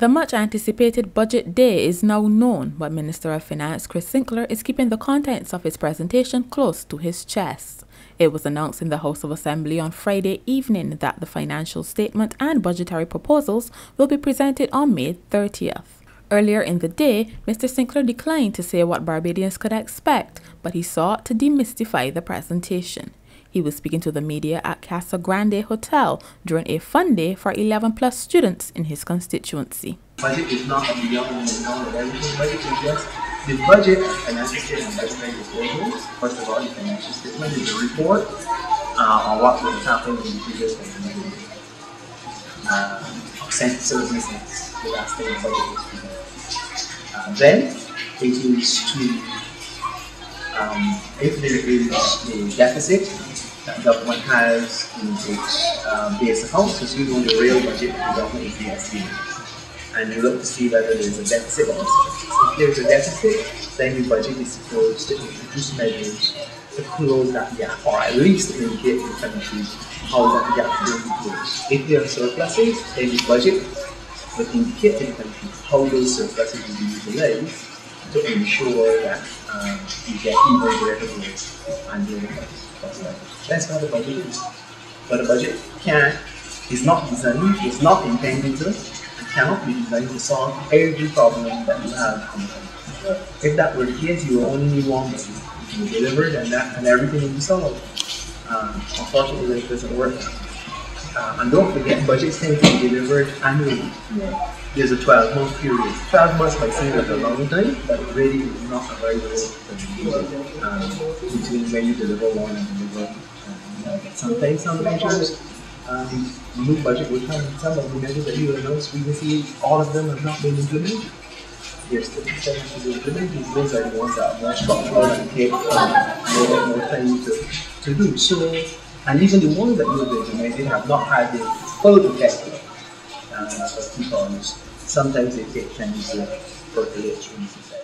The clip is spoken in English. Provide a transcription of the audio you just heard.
The much anticipated budget day is now known, but Minister of Finance Chris Sinckler is keeping the contents of his presentation close to his chest. It was announced in the House of Assembly on Friday evening that the financial statement and budgetary proposals will be presented on May 30th. Earlier in the day, Mr. Sinckler declined to say what Barbadians could expect, but he sought to demystify the presentation. He was speaking to the media at Casa Grande Hotel during a fun day for 11 plus students in his constituency. Budget is not a and everything. Budget is just the budget financial statement budgetary proposals. First of all, the financial statement is a report uh, on what was happening in the previous financial year. Uh, cent service cents, the last thing the budget. Uh, then it is to um, if there is a deficit that government has in its uh, base account, so you the real budget the government is the And you look to see whether there is a deficit or If there is a deficit, then the budget is supposed to introduce measures to close that gap, or at least indicate to the country how that gap will be closed. If there are surpluses, then the budget will indicate to the country how those surpluses will be utilized to ensure that um, you get even greater and the that's how the budget is. But a budget can is not designed, it's not intended to, it cannot be designed to solve every problem that you have the. If that were the case, you would only need one budget. Deliver and that and everything will be solved. Um, unfortunately, it doesn't work. Uh, and don't forget, budgets tend to be delivered annually. Yeah. There's a 12 month period. 12 months might seem like a long time, but really is not a very long time um, between when you deliver one and deliver sometimes some measures um, new budget will come some of the measures that you announced previously, all of them have not been implemented. Yes, the things to be implemented, those are the ones that are more structural and take um, more, more time to, to do. So, and even the ones that you have implemented have not had the full effect sometimes they take time to percolate through.